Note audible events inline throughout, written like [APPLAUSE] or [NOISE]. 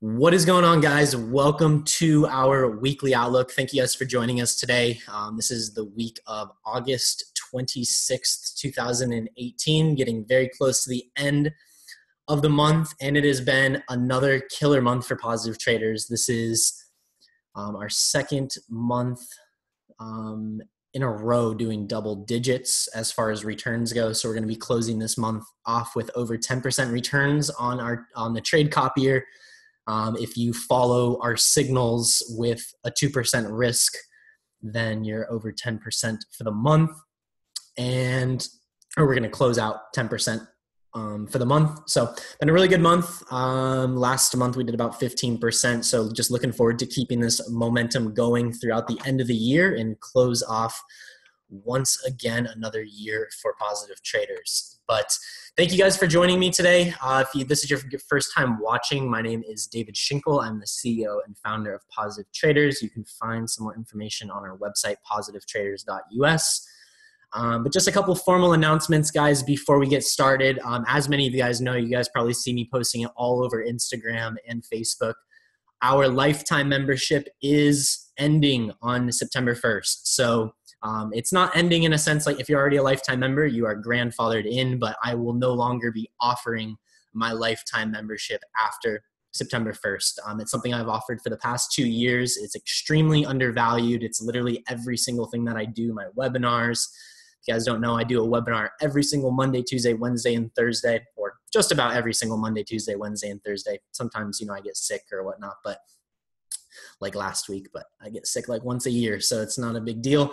What is going on, guys? Welcome to our weekly outlook. Thank you guys for joining us today. Um, this is the week of August 26th, 2018, getting very close to the end of the month, and it has been another killer month for positive traders. This is um, our second month um, in a row doing double digits as far as returns go. So we're going to be closing this month off with over 10% returns on our on the trade copier um, if you follow our signals with a 2% risk, then you're over 10% for the month. And or we're going to close out 10% um, for the month. So, been a really good month. Um, last month we did about 15%. So, just looking forward to keeping this momentum going throughout the end of the year and close off once again another year for positive traders. But thank you guys for joining me today. Uh, if you, this is your first time watching, my name is David Shinkel. I'm the CEO and founder of Positive Traders. You can find some more information on our website, positivetraders.us. Um, but just a couple formal announcements, guys, before we get started. Um, as many of you guys know, you guys probably see me posting it all over Instagram and Facebook. Our lifetime membership is ending on September 1st. So um, it's not ending in a sense like if you're already a lifetime member, you are grandfathered in, but I will no longer be offering my lifetime membership after September 1st. Um, it's something I've offered for the past two years. It's extremely undervalued. It's literally every single thing that I do, my webinars. If you guys don't know, I do a webinar every single Monday, Tuesday, Wednesday, and Thursday, or just about every single Monday, Tuesday, Wednesday, and Thursday. Sometimes, you know, I get sick or whatnot, but like last week, but I get sick like once a year, so it's not a big deal.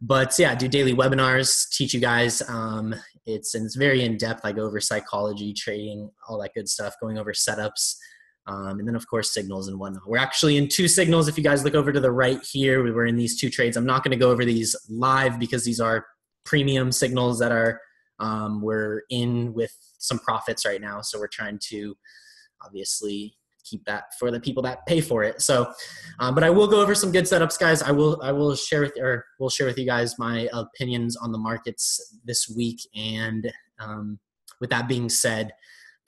But yeah, I do daily webinars, teach you guys. Um, it's and it's very in depth. I go over psychology, trading, all that good stuff, going over setups. Um, and then of course signals and whatnot. We're actually in two signals. If you guys look over to the right here, we were in these two trades. I'm not going to go over these live because these are premium signals that are um, we're in with some profits right now. So we're trying to obviously keep that for the people that pay for it. So, um, but I will go over some good setups, guys. I will I will share with or will share with you guys my opinions on the markets this week. And um, with that being said,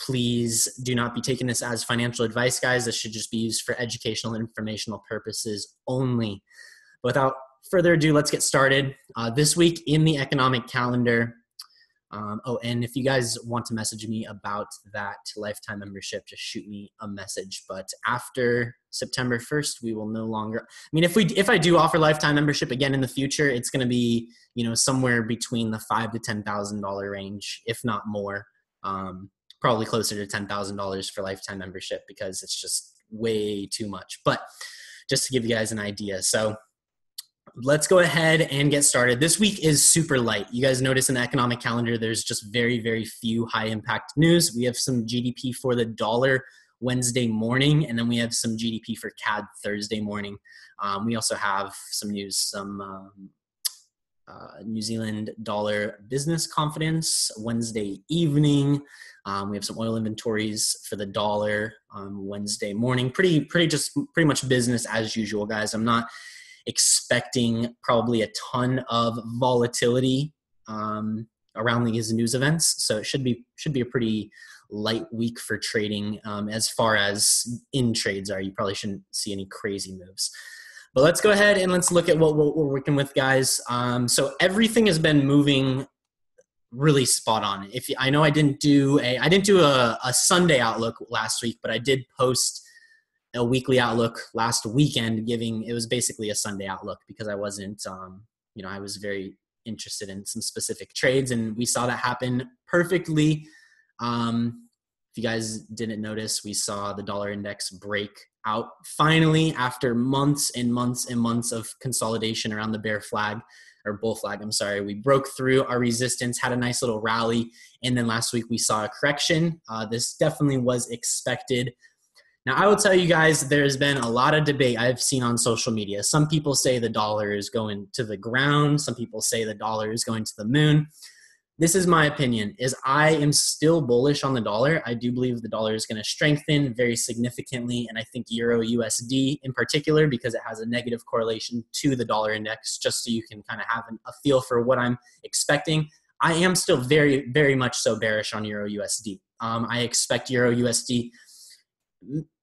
please do not be taking this as financial advice, guys. This should just be used for educational and informational purposes only. Without further ado, let's get started. Uh, this week in the economic calendar, um, oh, and if you guys want to message me about that lifetime membership, just shoot me a message. But after September 1st, we will no longer. I mean, if we if I do offer lifetime membership again in the future, it's going to be you know somewhere between the five to ten thousand dollar range, if not more. Um, probably closer to ten thousand dollars for lifetime membership because it's just way too much. But just to give you guys an idea, so let's go ahead and get started. This week is super light. You guys notice in the economic calendar, there's just very, very few high impact news. We have some GDP for the dollar Wednesday morning, and then we have some GDP for CAD Thursday morning. Um, we also have some news, some um, uh, New Zealand dollar business confidence Wednesday evening. Um, we have some oil inventories for the dollar on Wednesday morning. Pretty, pretty, just pretty much business as usual, guys. I'm not expecting probably a ton of volatility um, around these news events. So it should be should be a pretty light week for trading um, as far as in trades are. You probably shouldn't see any crazy moves. But let's go ahead and let's look at what we're, working with, guys. Um, so everything has been moving really spot on. If you, I know I didn't do a I didn't do a, a Sunday outlook last week, but I did post a weekly outlook last weekend giving it was basically a sunday outlook because i wasn't um, you know i was very interested in some specific trades and we saw that happen perfectly. Um, if you guys didn't notice we saw the dollar index break out finally after months and months and months of consolidation around the bear flag or bull flag i'm sorry. We broke through our resistance had a nice little rally and then last week we saw a correction. Uh, this definitely was expected now, I will tell you guys, there's been a lot of debate I've seen on social media. Some people say the dollar is going to the ground. Some people say the dollar is going to the moon. This is my opinion is I am still bullish on the dollar. I do believe the dollar is going to strengthen very significantly and I think euro USD in particular because it has a negative correlation to the dollar index just so you can kind of have an, a feel for what I'm expecting. I am still very very much so bearish on euro USD. Um, I expect euro USD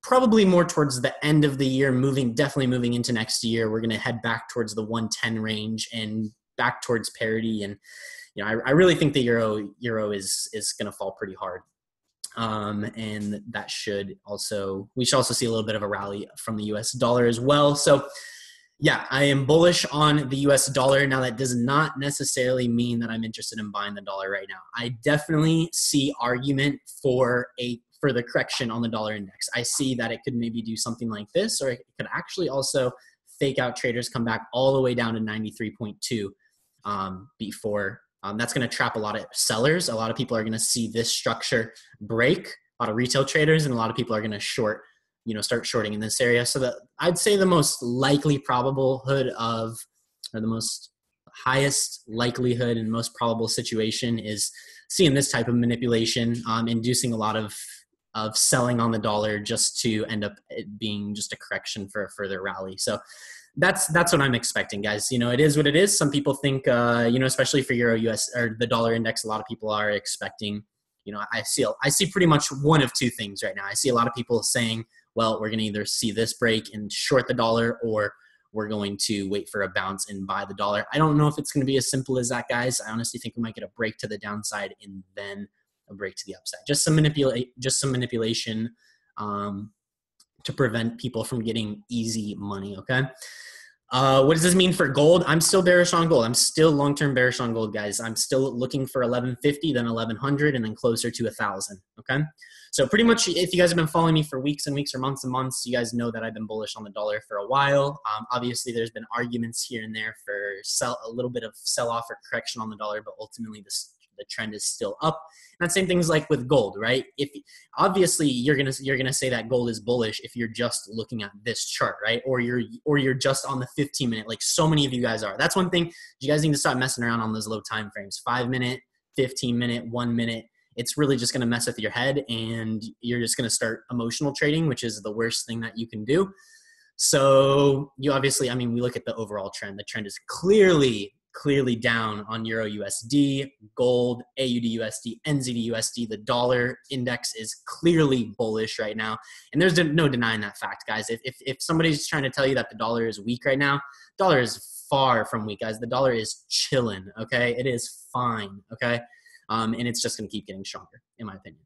probably more towards the end of the year, moving definitely moving into next year. We're going to head back towards the 110 range and back towards parity. And you know, I, I really think the euro euro is is going to fall pretty hard. Um, and that should also we should also see a little bit of a rally from the U.S. dollar as well. So yeah, I am bullish on the US dollar. Now, that does not necessarily mean that I'm interested in buying the dollar right now. I definitely see argument for a for the correction on the dollar index. I see that it could maybe do something like this, or it could actually also fake out traders come back all the way down to 93.2 um, before. Um, that's going to trap a lot of sellers. A lot of people are going to see this structure break. A lot of retail traders and a lot of people are going to short you know start shorting in this area. So that I'd say the most likely probability of or the most highest likelihood and most probable situation is seeing this type of manipulation, um, inducing a lot of of selling on the dollar just to end up being just a correction for a further rally. So that's that's what I'm expecting, guys. You know, it is what it is. Some people think, uh, you know, especially for Euro US or the dollar index, a lot of people are expecting. You know, I see I see pretty much one of two things right now. I see a lot of people saying well, we're going to either see this break and short the dollar or we're going to wait for a bounce and buy the dollar. I don't know if it's going to be as simple as that, guys. I honestly think we might get a break to the downside and then a break to the upside. Just some manipulate, just some manipulation um, to prevent people from getting easy money. Okay. Uh, what does this mean for gold? I'm still bearish on gold. I'm still long-term bearish on gold, guys. I'm still looking for 1150, then 1100, and then closer to a thousand. Okay. So pretty much, if you guys have been following me for weeks and weeks or months and months, you guys know that I've been bullish on the dollar for a while. Um, obviously, there's been arguments here and there for sell a little bit of sell off or correction on the dollar, but ultimately this the trend is still up. And that same thing's like with gold, right? If obviously you're gonna you're gonna say that gold is bullish if you're just looking at this chart, right? Or you're or you're just on the 15 minute, like so many of you guys are. That's one thing you guys need to stop messing around on those low time frames. Five minute, 15 minute, one minute it's really just going to mess with your head and you're just going to start emotional trading, which is the worst thing that you can do. So you obviously, I mean, we look at the overall trend. The trend is clearly, clearly down on Euro USD, gold, AUD USD, NZD USD. The dollar index is clearly bullish right now. And there's no denying that fact, guys. If, if, if somebody's trying to tell you that the dollar is weak right now, dollar is far from weak, guys. The dollar is chilling, okay? It is fine, okay? Um, and it's just going to keep getting stronger, in my opinion.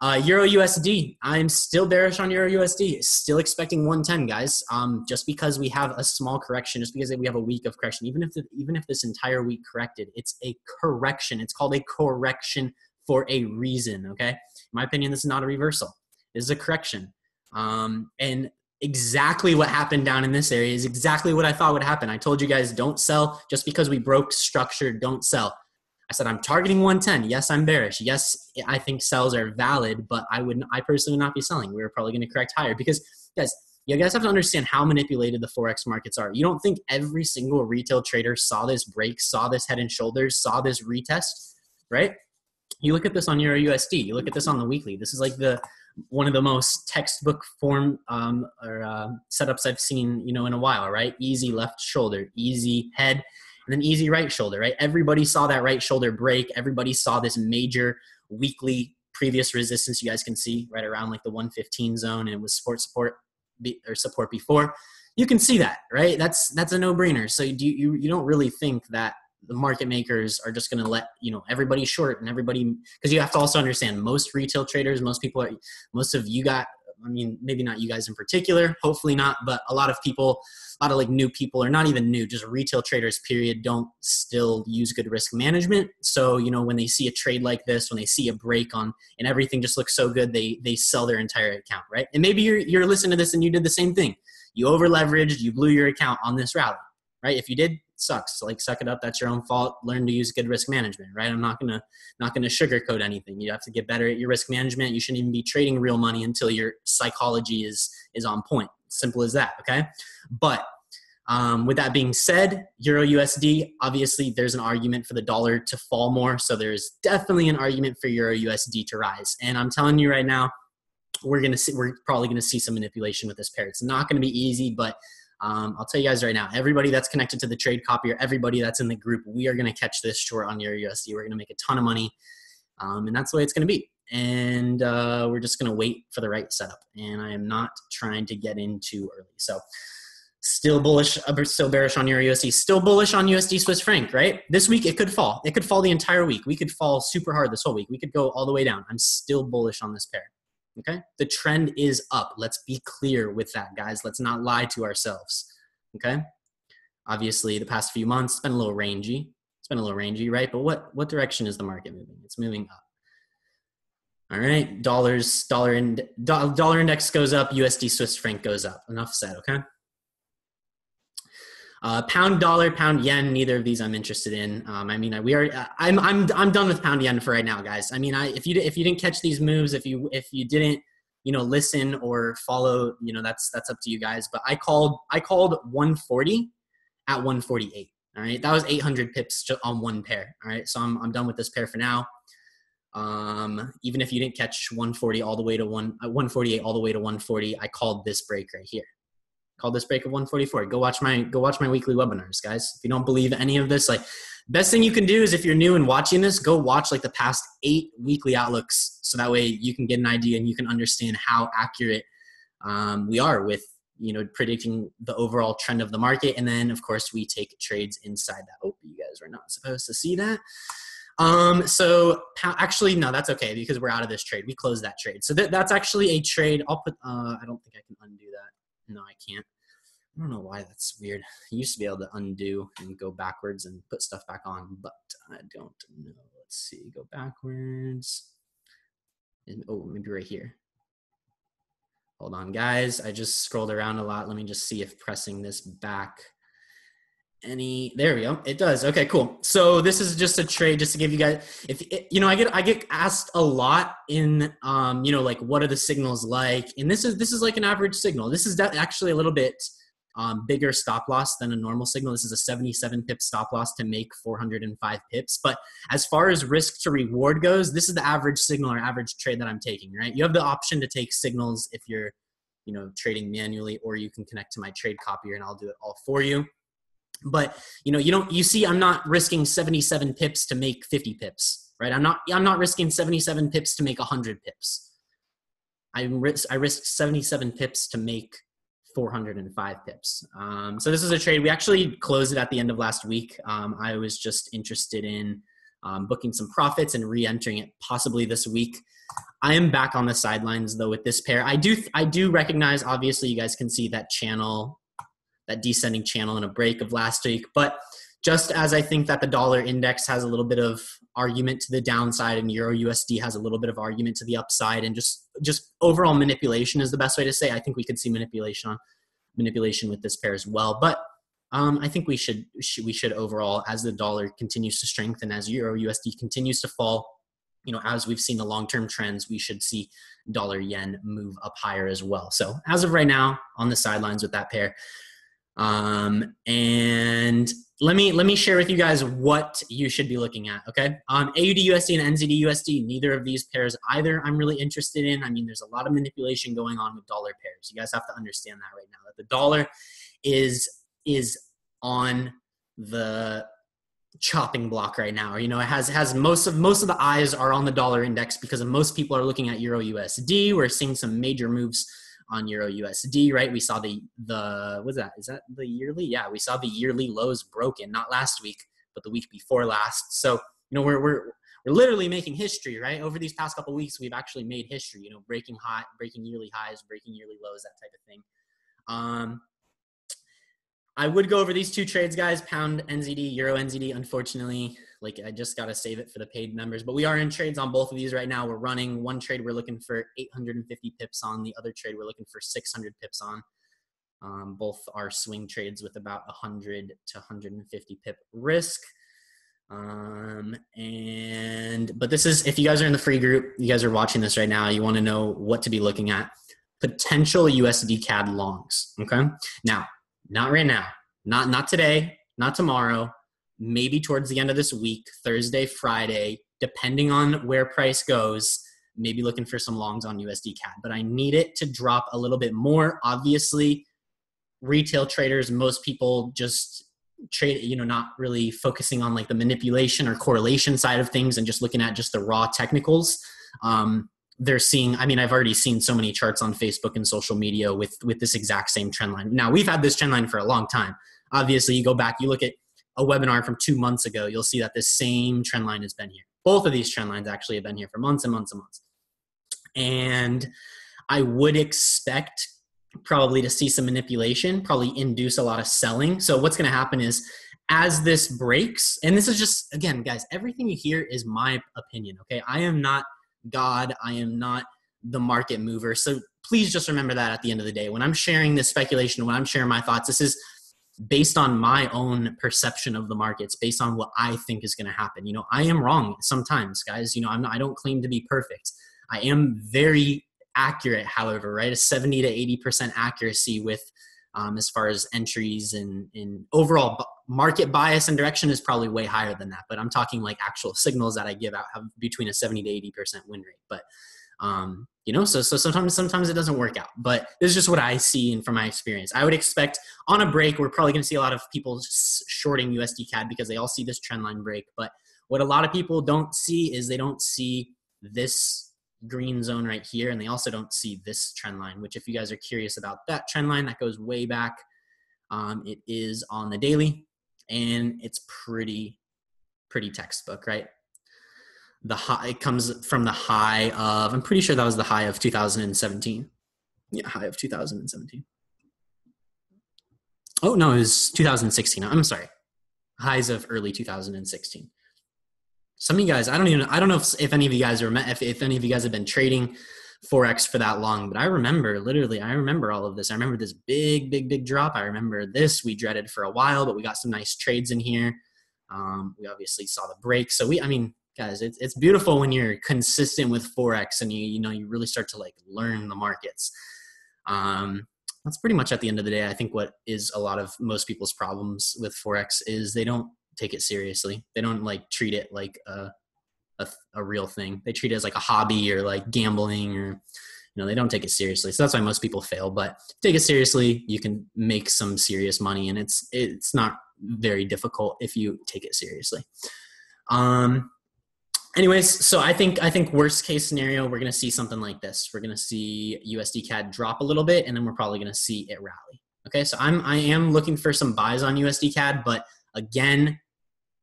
Uh, Euro USD, I'm still bearish on Euro USD. Still expecting 110, guys. Um, just because we have a small correction, just because we have a week of correction, even if the, even if this entire week corrected, it's a correction. It's called a correction for a reason. Okay, in my opinion, this is not a reversal. This is a correction. Um, and exactly what happened down in this area is exactly what I thought would happen. I told you guys don't sell just because we broke structure. Don't sell. I said I'm targeting 110. Yes, I'm bearish. Yes, I think sells are valid, but I would I personally would not be selling. We are probably going to correct higher because guys, you guys have to understand how manipulated the forex markets are. You don't think every single retail trader saw this break, saw this head and shoulders, saw this retest, right? You look at this on Euro USD. You look at this on the weekly. This is like the one of the most textbook form um, or uh, setups I've seen, you know, in a while. Right? Easy left shoulder, easy head and then easy right shoulder, right? Everybody saw that right shoulder break. Everybody saw this major weekly previous resistance you guys can see right around like the 115 zone and it was support support or support before. You can see that, right? That's that's a no-brainer. So you you you don't really think that the market makers are just going to let you know everybody short and everybody because you have to also understand most retail traders most people are most of you got i mean maybe not you guys in particular hopefully not but a lot of people a lot of like new people or not even new just retail traders period don't still use good risk management. So you know when they see a trade like this when they see a break on and everything just looks so good they they sell their entire account right? And maybe you're you're listening to this and you did the same thing. You over leveraged you blew your account on this rally right if you did sucks like suck it up that's your own fault learn to use good risk management right i'm not gonna not gonna sugarcoat anything you have to get better at your risk management you shouldn't even be trading real money until your psychology is is on point Simple as that. Okay. But um, with that being said, Euro USD, obviously there's an argument for the dollar to fall more. So there's definitely an argument for Euro USD to rise. And I'm telling you right now, we're gonna see, we're probably gonna see some manipulation with this pair. It's not gonna be easy, but um, I'll tell you guys right now, everybody that's connected to the trade copier everybody that's in the group, we are gonna catch this short on Euro USD. We're gonna make a ton of money, um, and that's the way it's gonna be. and uh, we're just going to wait for the right setup. And I am not trying to get in too early. So still bullish, uh, still bearish on Euro USD, still bullish on USD Swiss franc, right? This week it could fall. It could fall the entire week. We could fall super hard this whole week. We could go all the way down. I'm still bullish on this pair. Okay? The trend is up. Let's be clear with that, guys. Let's not lie to ourselves. Okay? Obviously, the past few months it's been a little rangy. It's been a little rangy, right? But what what direction is the market moving? It's moving up. All right, dollars, dollar ind- dollar index goes up, USD Swiss franc goes up. Enough said, okay? Uh, pound dollar, pound yen. Neither of these I'm interested in. Um, I mean, we are. I'm I'm I'm done with pound yen for right now, guys. I mean, I if you if you didn't catch these moves, if you if you didn't, you know, listen or follow, you know, that's that's up to you guys. But I called I called 140 at 148. All right, that was 800 pips on one pair. All right, so I'm I'm done with this pair for now. Um, even if you didn't catch 140 all the way to one uh, 148 all the way to 140, I called this break right here called this break of 144 go watch my go watch my weekly webinars guys if you don't believe any of this like best thing you can do is if you're new and watching this go watch like the past eight weekly outlooks so that way you can get an idea and you can understand how accurate um, we are with you know predicting the overall trend of the market and then of course we take trades inside that oh you guys were not supposed to see that um, so actually, no, that's okay because we're out of this trade. We closed that trade. So that, that's actually a trade. I'll put, uh, I don't think I can undo. No, I can't. I don't know why that's weird. I used to be able to undo and go backwards and put stuff back on, but I don't know. Let's see. Go backwards. And, oh, maybe right here. Hold on, guys. I just scrolled around a lot. Let me just see if pressing this back any there we go. It does. Okay cool. So this is just a trade just to give you guys if you know i get i get asked a lot in um you know like what are the signals like? And this is this is like an average signal. This is actually a little bit um, bigger stop loss than a normal signal. This is a 77 pip stop loss to make 405 pips. But as far as risk to reward goes this is the average signal or average trade that i'm taking right? You have the option to take signals if you're you know trading manually or you can connect to my trade copier and i'll do it all for you but you know you don't you see i'm not risking 77 pips to make 50 pips right? I'm not i'm not risking 77 pips to make 100 pips. I risk i risk 77 pips to make 405 pips. Um, so this is a trade. We actually closed it at the end of last week. Um, i was just interested in um, booking some profits and re-entering it possibly this week. I am back on the sidelines though with this pair. I do i do recognize obviously you guys can see that channel that descending channel in a break of last week. But just as I think that the dollar index has a little bit of argument to the downside and euro USD has a little bit of argument to the upside and just just overall manipulation is the best way to say. I think we could see manipulation on manipulation with this pair as well. But um, I think we should we should overall as the dollar continues to strengthen as euro USD continues to fall you know, as we've seen the long-term trends, we should see dollar yen move up higher as well. So as of right now, on the sidelines with that pair. Um, and let me let me share with you guys what you should be looking at. Okay, um, AUD USD and NZD USD. Neither of these pairs either. I'm really interested in. I mean, there's a lot of manipulation going on with dollar pairs. You guys have to understand that right now. That the dollar is is on the chopping block right now you know it has has most of most of the eyes are on the dollar index because most people are looking at euro usd we're seeing some major moves on Euro USD, right? We saw the the what's that? Is that the yearly? Yeah, we saw the yearly lows broken, not last week, but the week before last. So you know we're we're we're literally making history, right? Over these past couple weeks, we've actually made history. You know, breaking high, breaking yearly highs, breaking yearly lows, that type of thing. Um, I would go over these two trades, guys. Pound NZD, Euro NZD. Unfortunately, like I just got to save it for the paid members. But we are in trades on both of these right now. We're running one trade. We're looking for 850 pips on. The other trade we're looking for 600 pips on. Um, both are swing trades with about 100 to 150 pip risk. Um, and but this is if you guys are in the free group, you guys are watching this right now. You want to know what to be looking at. Potential USD CAD longs. Okay. Now, not right now. Not not today. Not tomorrow maybe towards the end of this week, Thursday, Friday, depending on where price goes, maybe looking for some longs on USD CAD. But I need it to drop a little bit more. Obviously, retail traders, most people just trade, you know, not really focusing on like the manipulation or correlation side of things and just looking at just the raw technicals. um, they're seeing i mean i've already seen so many charts on facebook and social media with with this exact same trend line now we've had this trend line for a long time obviously you go back you look at a webinar from two months ago you'll see that this same trend line has been here both of these trend lines actually have been here for months and months and months and i would expect probably to see some manipulation probably induce a lot of selling so what's going to happen is as this breaks and this is just again guys everything you hear is my opinion okay i am not God. I am not the market mover. So please just remember that at the end of the day. When I'm sharing this speculation, when I'm sharing my thoughts, this is based on my own perception of the markets, based on what I think is going to happen. You know, I am wrong sometimes, guys. You know, I'm not, I don't claim to be perfect. I am very accurate, however, right? A 70 to 80% accuracy with um, as far as entries and, and overall market bias and direction is probably way higher than that. But I'm talking like actual signals that I give out have between a 70 to 80% win rate. But um, you know, so so sometimes sometimes it doesn't work out. But this is just what I see and from my experience. I would expect on a break, we're probably going to see a lot of people shorting USD CAD because they all see this trend line break. But what a lot of people don't see is they don't see this green zone right here and they also don't see this trend line which if you guys are curious about that trend line that goes way back um, it is on the daily and it's pretty pretty textbook right the high it comes from the high of i'm pretty sure that was the high of 2017 yeah high of 2017 oh no it was 2016 i'm sorry. Highs of early 2016 some of you guys i don't even i don't know if, if any of you guys are if, if any of you guys have been trading forex for that long but i remember literally i remember all of this. I remember this big big big drop. I remember this. We dreaded for a while but we got some nice trades in here. Um, we obviously saw the break. So we i mean guys it's, it's beautiful when you're consistent with forex and you you know you really start to like learn the markets um, that's pretty much at the end of the day i think what is a lot of most people's problems with forex is they don't take it seriously. They don't like treat it like a, a, a real thing. They treat it as like a hobby or like gambling or you know they don't take it seriously. So that's why most people fail. But take it seriously, you can make some serious money, and it's it's not very difficult if you take it seriously. Um, anyways so i think i think worst case scenario we're going to see something like this. We're going to see usd cad drop a little bit and then we're probably going to see it rally. Okay so i'm i am looking for some buys on usd cad but again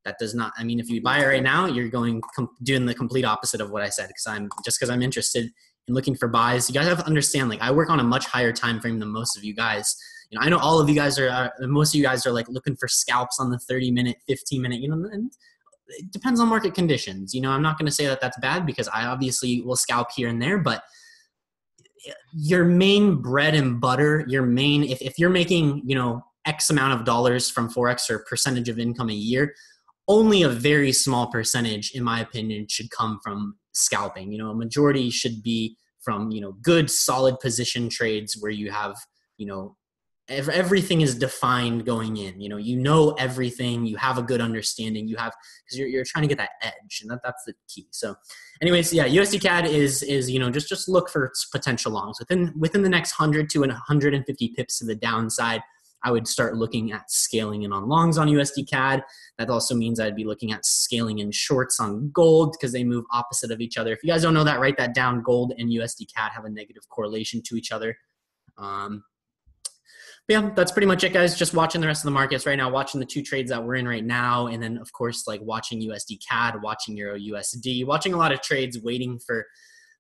that does not i mean if you buy it right now you're going com- doing the complete opposite of what i said because i'm just because i'm interested in looking for buys. You guys have to understand like i work on a much higher time frame than most of you guys. You know i know all of you guys are uh, most of you guys are like looking for scalps on the 30 minute 15 minute you know and it depends on market conditions you know i'm not going to say that that's bad because i obviously will scalp here and there but your main bread and butter your main if, if you're making you know x amount of dollars from forex or percentage of income a year only a very small percentage, in my opinion, should come from scalping. You know, a majority should be from you know good, solid position trades where you have you know everything is defined going in you know you know everything you have a good understanding you have because you're, you're trying to get that edge and that, that's the key so anyways yeah usd cad is is you know just just look for potential longs within within the next 100 to 150 pips to the downside I would start looking at scaling in on longs on USD CAD. That also means I'd be looking at scaling in shorts on gold because they move opposite of each other. If you guys don't know that, write that down. Gold and USD CAD have a negative correlation to each other. Um, yeah, that's pretty much it, guys. Just watching the rest of the markets right now, watching the two trades that we're in right now, and then of course like watching USD CAD, watching Euro USD, watching a lot of trades, waiting for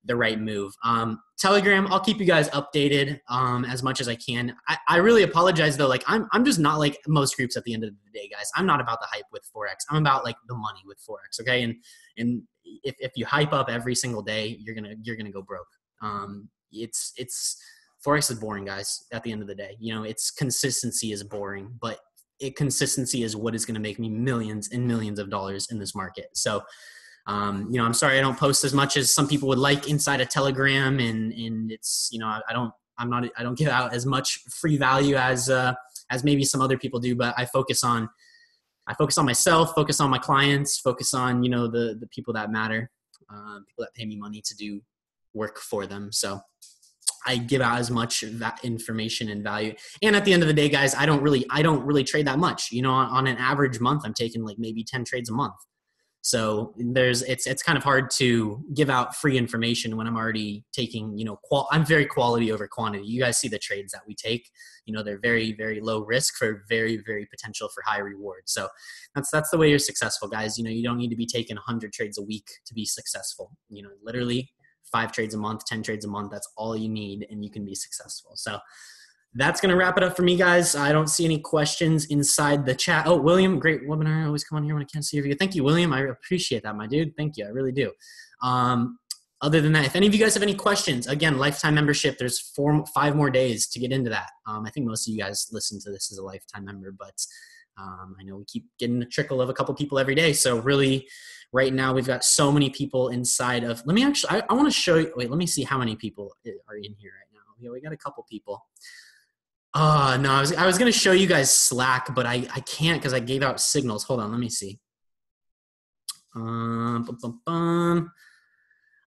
the right move. Um, Telegram, I'll keep you guys updated um, as much as I can. I, I, really apologize though. Like I'm, I'm just not like most groups at the end of the day, guys. I'm not about the hype with forex. I'm about like the money with forex. Okay, and and if, if you hype up every single day, you're gonna you're gonna go broke. Um, it's it's forex is boring, guys. At the end of the day, you know, it's consistency is boring, but it consistency is what is going to make me millions and millions of dollars in this market. So um, you know, I'm sorry I don't post as much as some people would like inside a Telegram, and and it's you know I, I don't I'm not I don't give out as much free value as uh, as maybe some other people do, but I focus on I focus on myself, focus on my clients, focus on you know the the people that matter, uh, people that pay me money to do work for them. So I give out as much that information and value. And at the end of the day, guys, I don't really I don't really trade that much. You know, on, on an average month, I'm taking like maybe ten trades a month. So there's it's it's kind of hard to give out free information when I'm already taking you know qual. I'm very quality over quantity. You guys see the trades that we take. You know they're very very low risk for very very potential for high reward. So that's that's the way you're successful, guys. You know you don't need to be taking 100 trades a week to be successful. You know literally five trades a month, 10 trades a month. That's all you need, and you can be successful. So that's going to wrap it up for me, guys. I don't see any questions inside the chat. Oh, William, great webinar. I always come on here when I can't see you. Thank you, William. I appreciate that, my dude. Thank you. I really do. Um, other than that, if any of you guys have any questions, again, lifetime membership, there's four, five more days to get into that. Um, I think most of you guys listen to this as a lifetime member, but um, I know we keep getting a trickle of a couple people every day. So really, right now we've got so many people inside of. Let me actually. I, I want to show you. Wait, let me see how many people are in here right now. Yeah, we got a couple people. Uh no, I was I was gonna show you guys Slack, but I I can't because I gave out signals. Hold on, let me see. Um, bum, bum, bum.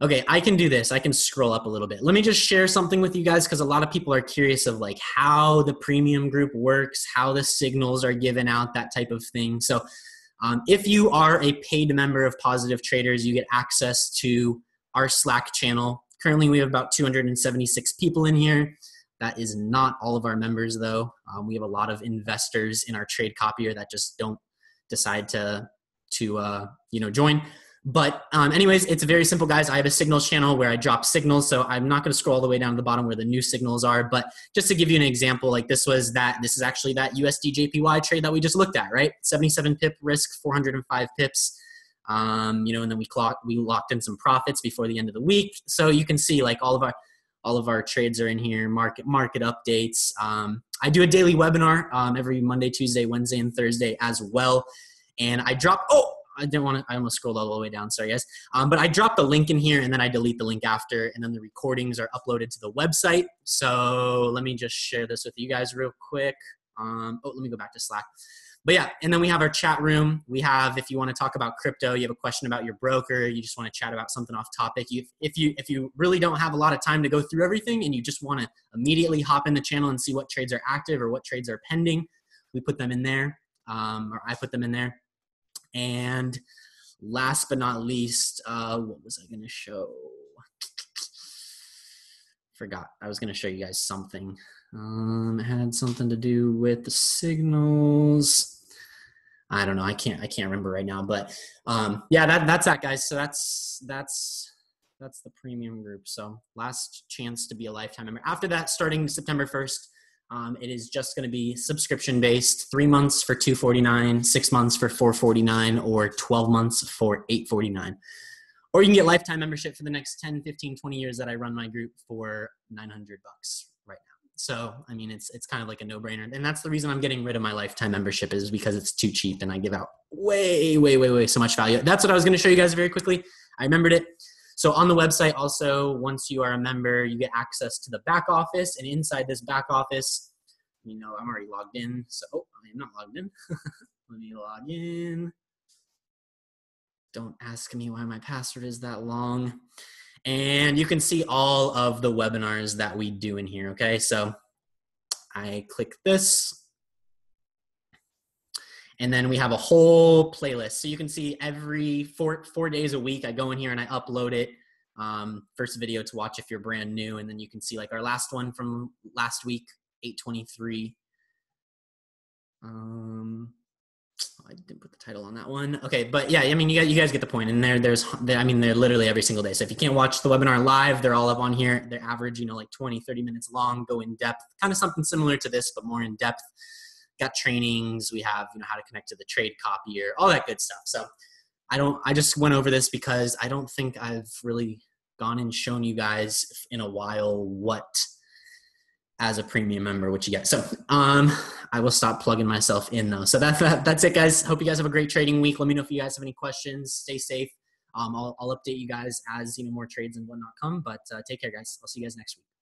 Okay, I can do this. I can scroll up a little bit. Let me just share something with you guys because a lot of people are curious of like how the premium group works, how the signals are given out, that type of thing. So, um, if you are a paid member of Positive Traders, you get access to our Slack channel. Currently, we have about 276 people in here. That is not all of our members, though. Um, we have a lot of investors in our trade copier that just don't decide to to uh, you know join. But um, anyways, it's very simple, guys. I have a signals channel where I drop signals, so I'm not going to scroll all the way down to the bottom where the new signals are. But just to give you an example, like this was that this is actually that USD JPY trade that we just looked at, right? 77 pip risk, 405 pips. Um, you know, and then we clocked, we locked in some profits before the end of the week. So you can see like all of our all of our trades are in here market market updates um, i do a daily webinar um, every monday tuesday wednesday and thursday as well and i drop oh i didn't want to i almost scrolled all the way down sorry guys um, but i drop the link in here and then i delete the link after and then the recordings are uploaded to the website so let me just share this with you guys real quick um, oh let me go back to slack but yeah, and then we have our chat room. We have if you want to talk about crypto, you have a question about your broker, you just want to chat about something off topic. You, if you if you really don't have a lot of time to go through everything and you just want to immediately hop in the channel and see what trades are active or what trades are pending, we put them in there, um, or I put them in there. And last but not least, uh, what was I going to show? Forgot. I was going to show you guys something. Um, it had something to do with the signals. I don't know. I can't. I can't remember right now. But um, yeah, that that's that, guys. So that's that's that's the premium group. So last chance to be a lifetime member. After that, starting September first, um, it is just going to be subscription based. Three months for two forty nine, six months for four forty nine, or twelve months for eight forty nine. Or you can get lifetime membership for the next 10, 15, 20 years that I run my group for 900 bucks right now. so I mean, it's it's kind of like a no brainer, and that's the reason I'm getting rid of my lifetime membership is because it's too cheap, and I give out way, way, way, way so much value. That's what I was going to show you guys very quickly. I remembered it. So on the website, also once you are a member, you get access to the back office, and inside this back office, you know, I'm already logged in. So oh, I am not logged in. [LAUGHS] Let me log in. Don't ask me why my password is that long. And you can see all of the webinars that we do in here, okay? So I click this. And then we have a whole playlist. So you can see every four, four days a week, I go in here and I upload it. Um, first video to watch if you're brand new. And then you can see like our last one from last week, 823. Um, I didn't put the title on that one. Okay, but yeah, I mean, you guys, you guys get the point. And there, there's, I mean, they're literally every single day. So if you can't watch the webinar live, they're all up on here. They're average, you know, like 20, 30 minutes long, go in depth, kind of something similar to this, but more in depth. Got trainings. We have, you know, how to connect to the trade copier, all that good stuff. So I don't, I just went over this because I don't think I've really gone and shown you guys in a while what as a premium member, what you get. So um, I will stop plugging myself in though. So that's that, that's it, guys. Hope you guys have a great trading week. Let me know if you guys have any questions. Stay safe. Um, I'll, I'll update you guys as you know more trades and whatnot come. But uh, take care, guys. I'll see you guys next week.